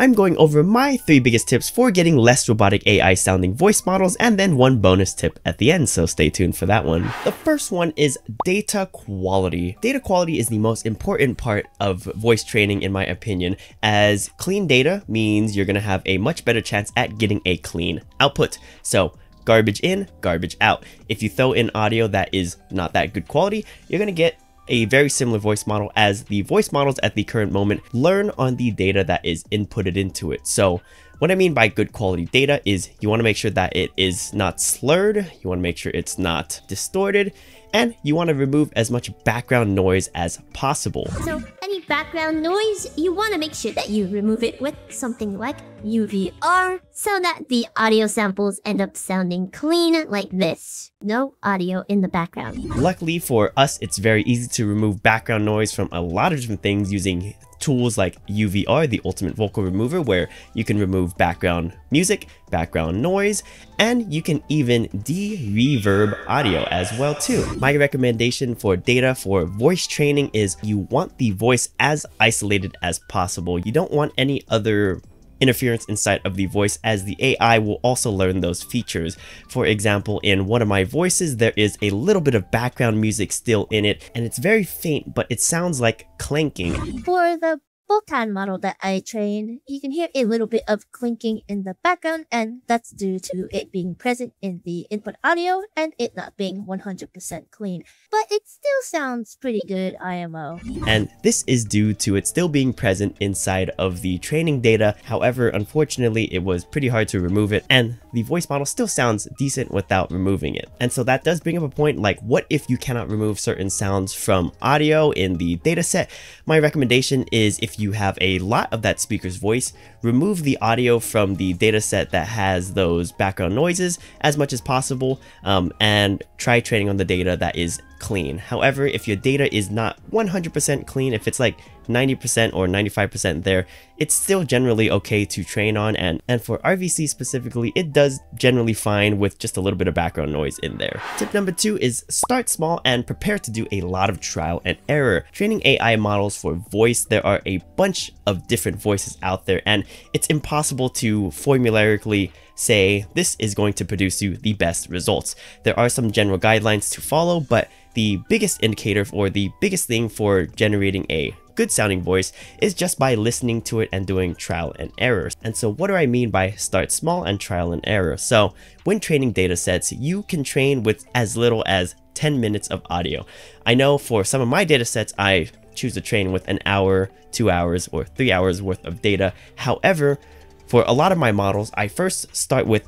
I'm going over my three biggest tips for getting less robotic AI sounding voice models and then one bonus tip at the end, so stay tuned for that one. The first one is data quality. Data quality is the most important part of voice training in my opinion, as clean data means you're gonna have a much better chance at getting a clean output. So garbage in, garbage out. If you throw in audio that is not that good quality, you're gonna get a very similar voice model as the voice models at the current moment learn on the data that is inputted into it. So what I mean by good quality data is you want to make sure that it is not slurred, you want to make sure it's not distorted, and you want to remove as much background noise as possible. So background noise, you want to make sure that you remove it with something like UVR so that the audio samples end up sounding clean like this. No audio in the background. Luckily for us, it's very easy to remove background noise from a lot of different things using tools like UVR, the ultimate vocal remover, where you can remove background music, background noise, and you can even de-reverb audio as well too. My recommendation for data for voice training is you want the voice as isolated as possible. You don't want any other interference inside of the voice as the AI will also learn those features. For example, in one of my voices, there is a little bit of background music still in it and it's very faint, but it sounds like clanking. For the Vulkan model that I trained, you can hear a little bit of clinking in the background and that's due to it being present in the input audio and it not being 100% clean. But it still sounds pretty good IMO. And this is due to it still being present inside of the training data. However, unfortunately, it was pretty hard to remove it and the voice model still sounds decent without removing it. And so that does bring up a point like what if you cannot remove certain sounds from audio in the dataset? My recommendation is if you have a lot of that speaker's voice, remove the audio from the dataset that has those background noises as much as possible um, and try training on the data that is clean. However, if your data is not 100% clean, if it's like 90% or 95% there, it's still generally okay to train on and, and for RVC specifically, it does generally fine with just a little bit of background noise in there. Tip number two is start small and prepare to do a lot of trial and error. Training AI models for voice, there are a bunch of different voices out there and it's impossible to formulaically say this is going to produce you the best results. There are some general guidelines to follow, but the biggest indicator or the biggest thing for generating a good sounding voice is just by listening to it and doing trial and error. And so what do I mean by start small and trial and error? So when training data sets, you can train with as little as 10 minutes of audio. I know for some of my data sets, I choose to train with an hour, two hours, or three hours worth of data. However, for a lot of my models, I first start with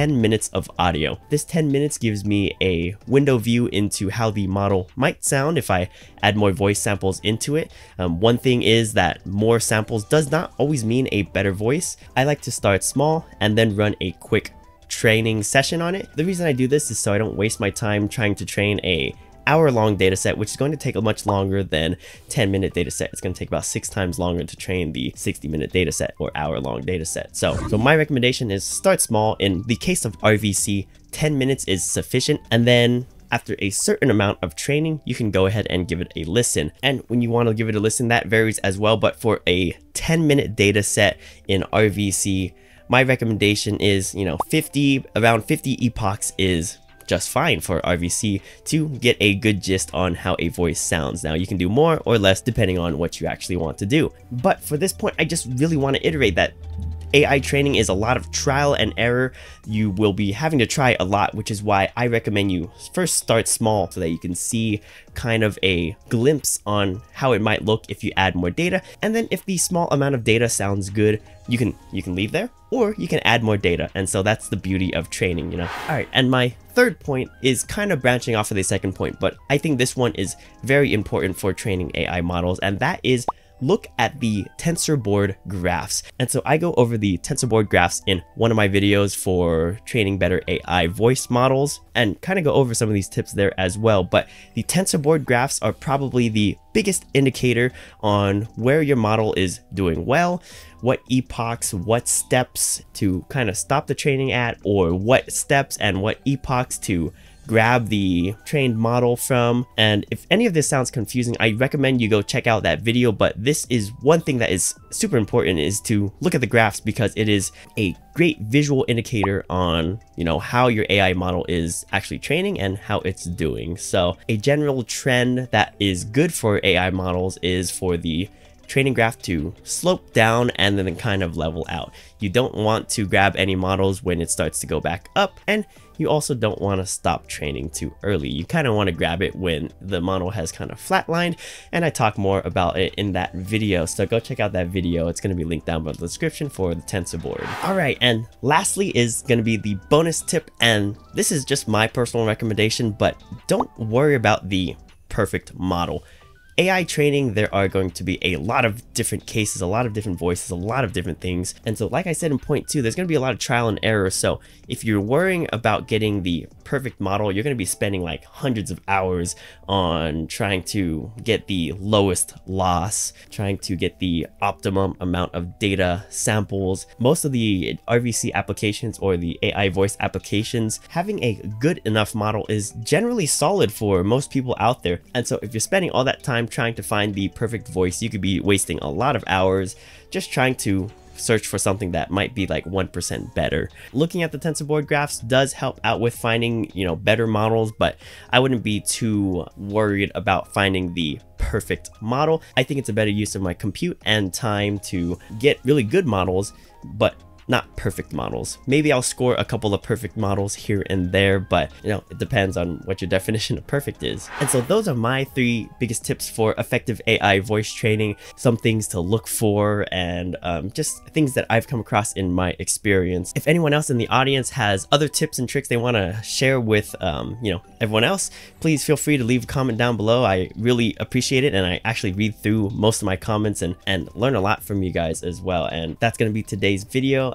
10 minutes of audio. This 10 minutes gives me a window view into how the model might sound if I add more voice samples into it. Um, one thing is that more samples does not always mean a better voice. I like to start small and then run a quick training session on it. The reason I do this is so I don't waste my time trying to train a hour long data set, which is going to take a much longer than 10 minute data set. It's going to take about six times longer to train the 60 minute data set or hour long data set. So, so my recommendation is start small. In the case of RVC, 10 minutes is sufficient. And then after a certain amount of training, you can go ahead and give it a listen. And when you want to give it a listen, that varies as well. But for a 10 minute data set in RVC, my recommendation is, you know, 50, around 50 epochs is just fine for RVC to get a good gist on how a voice sounds. Now you can do more or less depending on what you actually want to do. But for this point, I just really want to iterate that AI training is a lot of trial and error. You will be having to try a lot, which is why I recommend you first start small so that you can see kind of a glimpse on how it might look if you add more data. And then if the small amount of data sounds good, you can you can leave there or you can add more data. And so that's the beauty of training, you know. All right, and my third point is kind of branching off of the second point, but I think this one is very important for training AI models and that is look at the TensorBoard graphs. And so I go over the TensorBoard graphs in one of my videos for training better AI voice models and kind of go over some of these tips there as well. But the TensorBoard graphs are probably the biggest indicator on where your model is doing well, what epochs, what steps to kind of stop the training at, or what steps and what epochs to grab the trained model from. And if any of this sounds confusing, I recommend you go check out that video. But this is one thing that is super important is to look at the graphs because it is a great visual indicator on, you know, how your AI model is actually training and how it's doing. So a general trend that is good for AI models is for the training graph to slope down and then kind of level out. You don't want to grab any models when it starts to go back up and you also don't want to stop training too early. You kind of want to grab it when the model has kind of flatlined and I talk more about it in that video. So go check out that video. It's going to be linked down below the description for the tensor board. All right. And lastly is going to be the bonus tip. And this is just my personal recommendation, but don't worry about the perfect model. AI training, there are going to be a lot of different cases, a lot of different voices, a lot of different things. And so like I said in point two, there's going to be a lot of trial and error. So if you're worrying about getting the perfect model, you're going to be spending like hundreds of hours on trying to get the lowest loss, trying to get the optimum amount of data samples. Most of the RVC applications or the AI voice applications, having a good enough model is generally solid for most people out there. And so if you're spending all that time trying to find the perfect voice, you could be wasting a lot of hours just trying to search for something that might be like 1% better. Looking at the tensor board graphs does help out with finding, you know, better models, but I wouldn't be too worried about finding the perfect model. I think it's a better use of my compute and time to get really good models, but not perfect models. Maybe I'll score a couple of perfect models here and there, but you know, it depends on what your definition of perfect is. And so those are my three biggest tips for effective AI voice training, some things to look for and um, just things that I've come across in my experience. If anyone else in the audience has other tips and tricks they want to share with, um, you know, everyone else, please feel free to leave a comment down below. I really appreciate it and I actually read through most of my comments and, and learn a lot from you guys as well. And that's going to be today's video